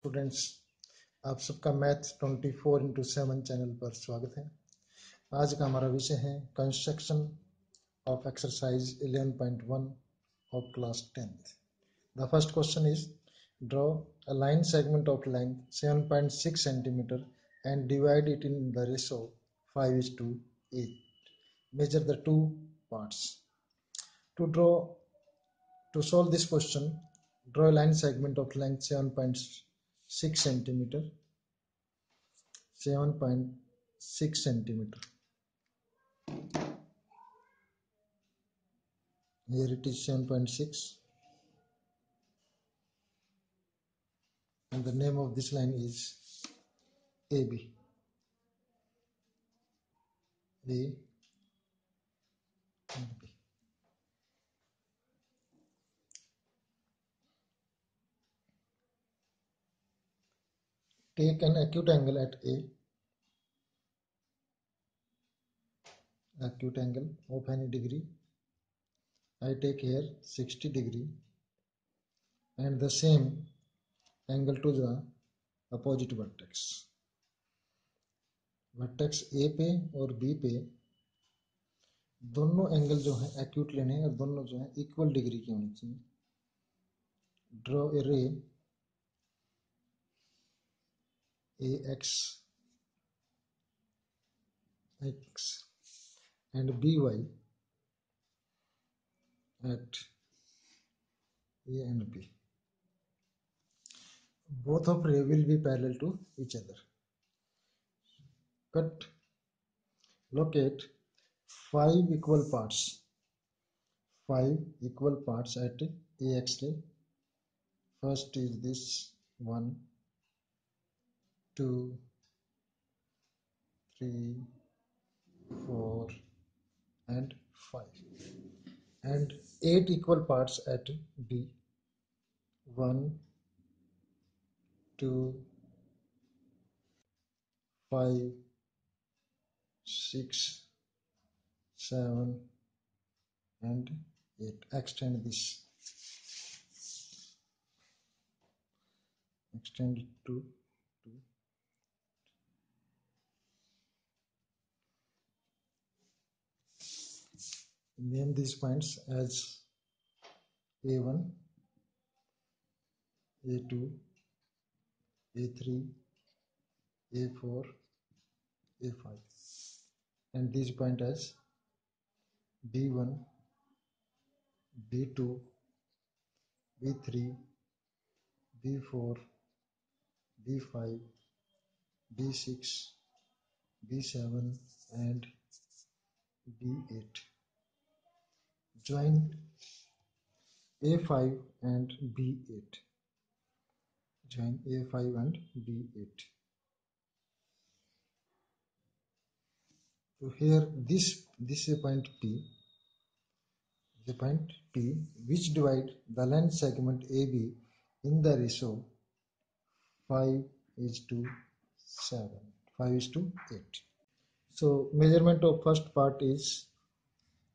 Students, आप सबका math 24 four into seven channel पर स्वागत है। आज का हमारा विषय है construction of exercise 11.1 of class tenth. The first question is, draw a line segment of length 7.6 centimetre and divide it in the ratio 5 is to 8 measure the two parts to draw to solve this question draw a line segment of length 7.6 6 centimeter 7.6 centimeter. Here it is 7.6 and the name of this line is AB A Take an acute angle at A. Acute angle of any degree. I take here 60 degree and the same angle to the opposite vertex. Vertex A पे और B पे दोनों angle जो है acute लेने हैं और दोनों जो है इक्वल डिग्री की होनी चाहिए ड्रॉ ए रे ax x and by at a and b. Both of ray will be parallel to each other. Cut locate five equal parts. Five equal parts at ax ray first is this one two, three, four, and five, and eight equal parts at B. One, two, five, six, seven, and eight. Extend this. Extend it to name these points as a1 a2 a3 a4 a5 and these point as b1 b2 b3 b4 b5 b6 b7 and b8 join A5 and B8 join A5 and B8 so here this this is a point P. The point P which divide the length segment AB in the ratio 5 is to 7 5 is to 8 so measurement of first part is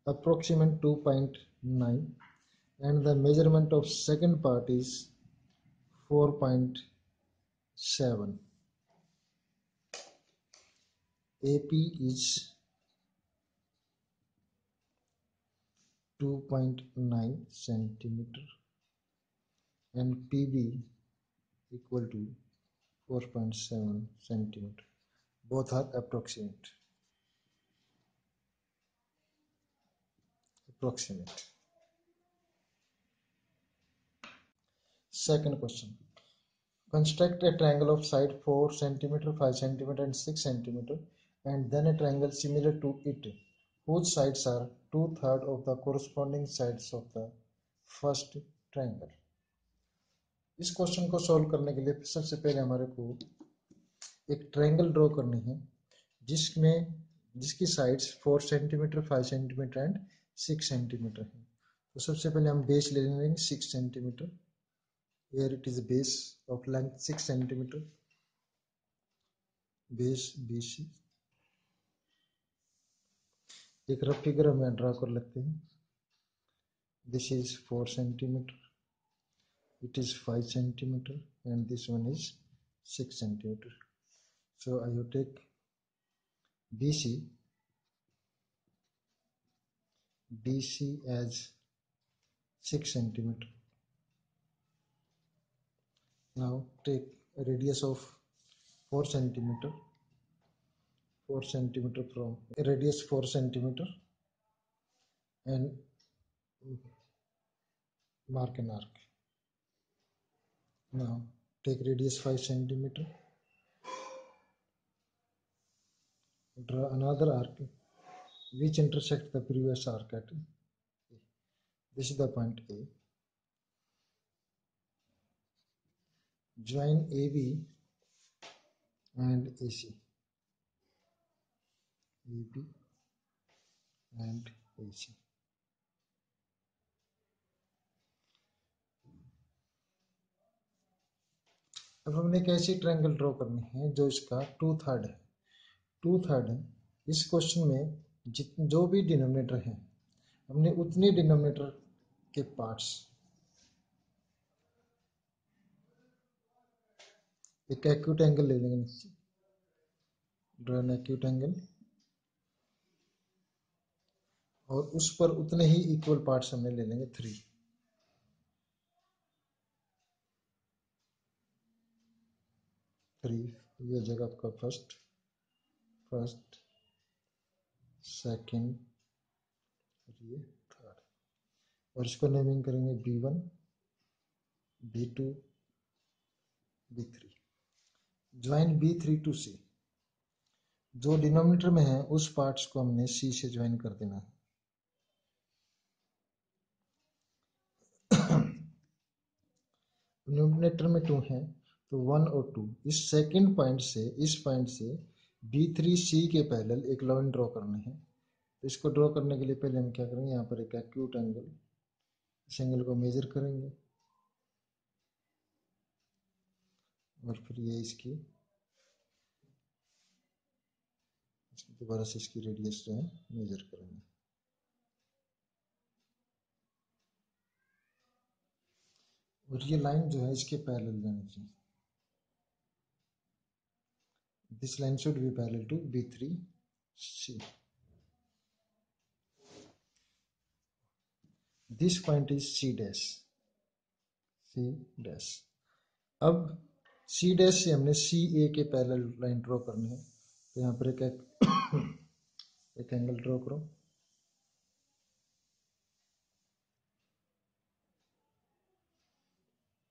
approximate 2.9 and the measurement of second part is 4.7 AP is 2.9 centimeter and PB equal to 4.7 centimeter. Both are approximate approximate. Second question. Construct a triangle of side 4 cm, 5 cm and 6 cm and then a triangle similar to it whose sides are two third of the corresponding sides of the first triangle. इस question को solve करने के लिए सबसे पहले हमारे को एक ट्रायंगल ड्रॉ करनी है जिसमें जिसकी sides 4 centimetre 5 centimetre and six centimetre है। तो सबसे पहले हम बेस ले लेंगे six centimetre here it is base of length six centimetre base B C एक रफ फिगर हमें ड्रा कर लेते हैं। This is four centimetre it is five centimetre and this one is six centimetre so I you take B C BC as 6 centimeter. Now take radius of 4 centimeter. 4 centimeter from radius 4 centimeter and mark an arc. Now take radius 5 centimeter. Draw another arc which intersect the previous arc at A. this is the point A join AB and AC AB and AC अब हमने एक ऐसी triangle draw करनी है जो इसका two third है two third है इस क्वेश्चन में जित, जो भी डिनोमिनेटर है, हमने उतने डिनोमिनेटर के पार्ट्स एक एक्यूट एंगल ले लेंगे नीचे। ड्रॉ एक्यूट एंगल और उस पर उतने ही इक्वल पार्ट्स हमने ले लेंगे थ्री थ्री ये जगह आपका फ़र्स्ट फ़र्स्ट सेकंड और ये थर्ड और इसको नेमिंग करेंगे B one B two B three join B three to C जो डिनोमिनेटर में है, उस पार्ट्स को हमने सी से ज्वाइन कर देना है। डिनोमिनेटर में टू है? तो वन और टू इस सेकंड पॉइंट से, इस पॉइंट से बी थ्री सी के पैरेलल एक लाइन ड्रॉ करनी है। तो इसको ड्रॉ करने के लिए पहले हम क्या करेंगे? यहाँ पर एक एक्यूट एंगल इस एंगल को मेजर करेंगे। और फिर ये इसकी दोबारा से इसकी रेडियस जो है मेजर करेंगे। और ये लाइन जो है, इसके पैरेलल जानी चाहिए। This line should be parallel to B3C. This point is C dash. C dash. अब C dash से हमने सी ए के पैरेलल लाइन ड्रॉ करनी है तो यहाँ पर एक एक एंगल ड्रॉ करो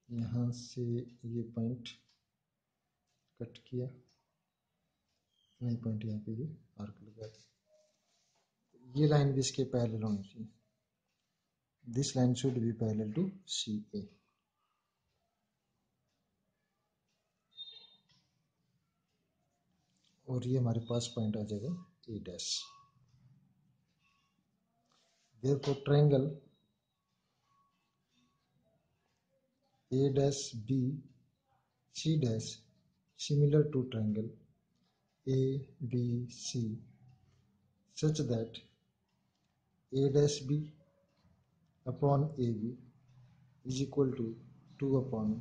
यहाँ से ये पॉइंट कट किया नहीं पॉइंट यहाँ पे ये आर्क लगा ये लाइन भी इसके पैरेलल होनी चाहिए। This line should be parallel to C A और ये हमारे पास पॉइंट आ जाएगा A dash therefore, triangle A dash B C dash similar to triangle A, B, C. Such that A dash B upon AB is equal to 2 upon